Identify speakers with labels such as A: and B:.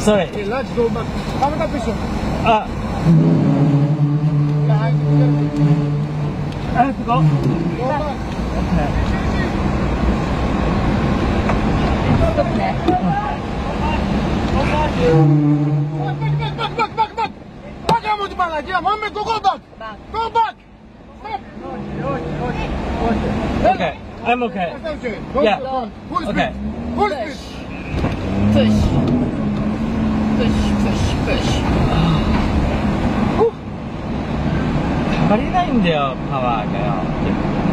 A: sorry.
B: Okay, let's go back. Come on, Bishop.
A: Uh,
B: I
A: I have to go.
B: Go back.
A: Okay.
B: Back, back, back, back, back, back. Back, I'm with my idea. Mommy, go, go back. Go back. Stop.
A: Okay. I'm okay.
B: That's okay. Go
A: Yeah.
B: to the front. Full speed.
A: Okay.
B: Full
C: Push.
B: speed.
C: Push. Push, push, push.
A: 足りないんだよ、パワーがよ。